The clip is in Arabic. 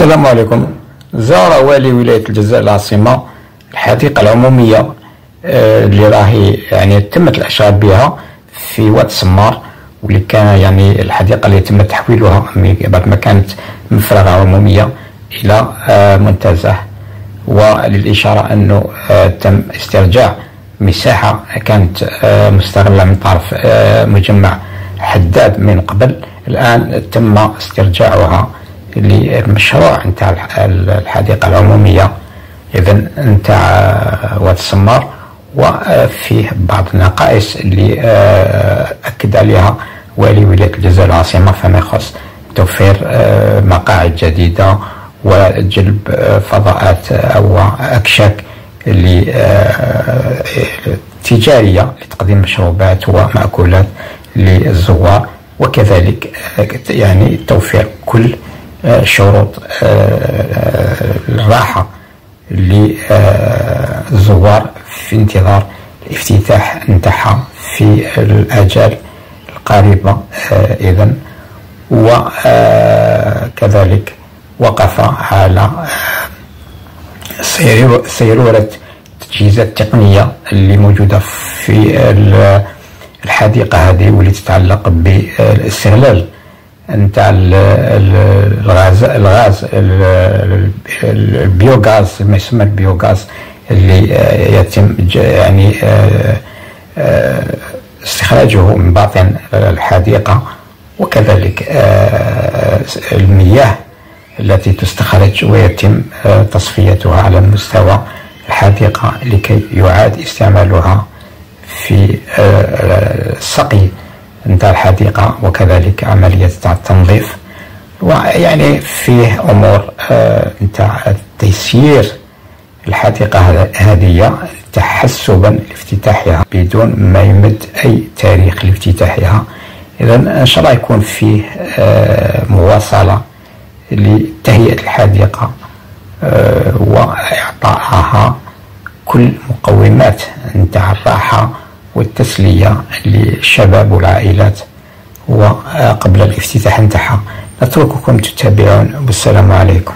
السلام عليكم. زار والي ولاية الجزائر العاصمة الحديقة العمومية آه، اللي راهي يعني تمت الإشغال بها في واد سمار واللي كان يعني الحديقة اللي تم تحويلها بعد ما كانت مفرغة عمومية إلى آه، منتزه. وللإشارة أنه آه، تم استرجاع مساحة كانت مستغلة من طرف مجمع حداد من قبل. الآن تم استرجاعها للمشروع نتاع الحديقة العمومية. إذا نتاع واد السمار وفيه بعض النقائص اللي آه، أكد عليها والي ولاية الجزائر العاصمة فيما يخص توفير آه، مقاعد جديدة وجلب آه، فضاءات أو أكشاك تجارية لتقديم مشروبات ومأكولات للزوار وكذلك يعني توفير كل شروط الراحة للزوار في انتظار الافتتاح نتاعها في الآجال القريبة إذا وكذلك وقف على سيرورة التجهيزات التقنية اللي موجودة في الحديقة هذه واللي تتعلق بالاستغلال. نتاع الغاز الغاز البيوغاز ما يسمى البيوغاز اللي يتم يعني آه، آه، استخراجه من باطن الحديقة وكذلك آه، المياه التي تستخرج ويتم تصفيتها على مستوى الحديقة لكي يعاد استعمالها في السقي. نتاع الحديقة وكذلك عملية التنظيف. ويعني فيه أمور نتاع آه، تيسير الحديقة هذه تحسبا لافتتاحها بدون ما يمد أي تاريخ لافتتاحها. إذا إن شاء الله يكون فيه آه، مواصلة لتهيئة الحديقة آه، وإعطائها كل مقومات نتاع الراحة والتسلية للشباب والعائلات وقبل الافتتاح نتاعها نترككم تتابعون والسلام عليكم.